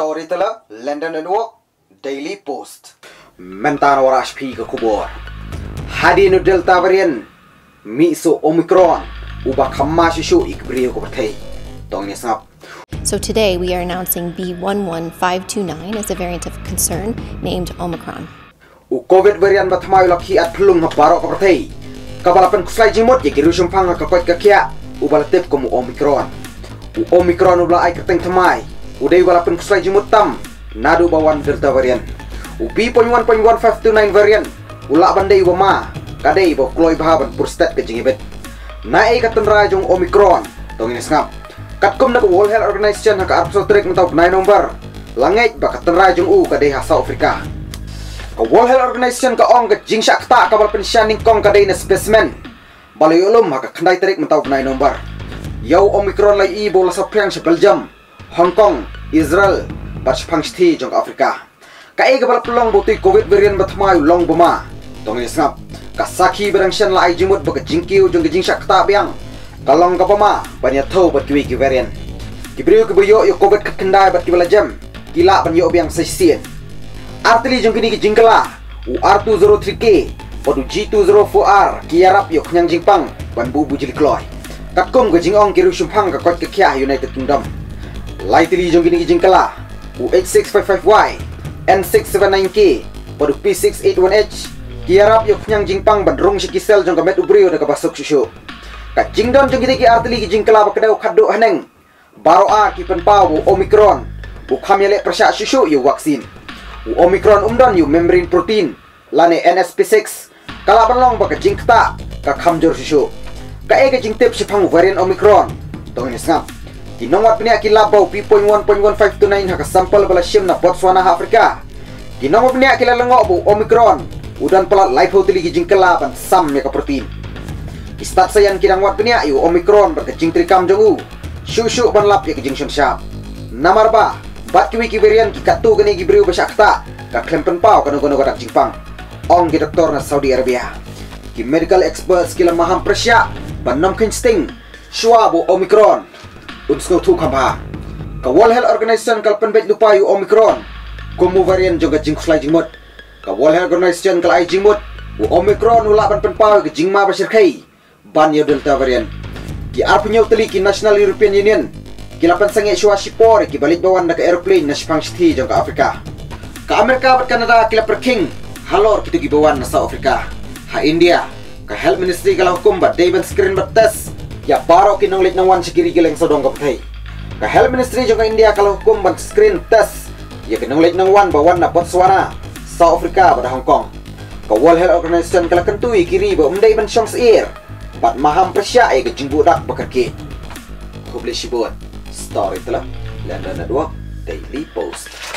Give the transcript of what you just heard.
storyteller London and Walk Daily Post Mentan Warash P ke kubur Hadinu Delta variant Miso Omicron Uba Kamashishu Ikbrio Kubertai Tongnya Sap So today we are announcing B11529 as a variant of concern named Omicron. U COVID variant batmai laki at plung habaro kapertai. Kabalapan kuslai jimot ya kirushum pang kakoit kakia ubala tip komu Omicron. U Omicron ubla ai keteng tamai Uday walapan kuslay jimot tam. Nadu bawan Delta variant. U B.1.1529 variant. Ula banday wa ma. Kadai bo kloy bahaban purstat ke jingibet. Nae katan rajong Omicron. Tong ini ngap. Katkom na World Health Organization haka arpso trek mentaw nai nomor. Langit ba katan rajong u kadai ha South Africa. Ka World Health Organization ka ong ka jingsha kta ka bal pensyan ning kong kadai na specimen. Balayolom haka kandai trek mentaw nai nomor. Yau Omicron lai ibo la sa priang sa Belgium, Hong Kong, Israel, sti jong Afrika. Ka e gabal pelong buti COVID variant batmay long buma. Tong ni snap. Ka saki berang shan lai jimut baka jingkiu jong jing syak ta biang. Kalong ka pama banya tho bat kiwi ki variant. Kibriu ki buyo yo COVID kat kendai bat kibala jam. Gila ban yo biang sesien. Artili jong kini ki jingkala. U R203K Padu G204R Kiarap yo kenyang jingpang Ban bubu jili kloy Katkum ke jingong kiru sumpang ke kot ke kia United Kingdom Lai tili jong kini ki jingkala U8655Y N679K Padu P681H Kiarap yo kenyang jingpang ban rong sikisel jong kamet ubrio da kabasok susu Kat jingdon jong kini ki artili ki jingkala bakadau kaduk haneng. Baro A ki penpau bu Omicron. Bu kamyele persyak susu yo vaksin. U Omicron umdon yu membrane protein. Lane NSP6 kala banlong baka jingkta ka kamjor susu ka ega jingtip si pang variant Omicron. Tong ini ngap kinongwat pini aki labaw P.1.1529 haka sampel bala sim na Botswana Afrika kinongwat pini aki lalango bu Omicron udan pelat life hoteli ki jingkela ban sam ya ka protein Istat sayan kinangwat pini yu Omicron baka jingtri kam jongu Shushu ban lap ya ki jingshun syap Namar ba Bat kiwi kiberian ki katu gani gibriu besakta ka klempen pau kanu kanu kadak jingpang. Ong ki doktor na Saudi Arabia. Ki medical experts kila maham presya banam kin sting. Shua bu Omicron. Unsko tu kamba. Ka World Health Organization kal penbet lupa yu Omicron. Kumu varian juga jing kuslai jingmut. Ka World Health Organization kal ai jingmut. U Omicron ula ban pen ke jingma basir kai. Ban yu Delta varian. Ki arpunya utali ki National European Union Kilapan sangi shua shipor ki balik bawan na ka aeroplane na jong ka Afrika. Ka Amerika bat Canada kila per king halor kitu gibawan na South Africa. Ha India ka Health Ministry kala hukum bat David screen bat test ya baro kinong lit wan sikiri kileng sodong ka patay. Ka Health Ministry jong ka India kala hukum bat screen test ya kinong lit wan bawan na Botswana, South Africa bat Hong Kong. Ka World Health Organization kala kentui kiri ba umday ban syong air bat maham presya ay ka jingbudak bakarki. Publish buat. Story telah London Network Daily Post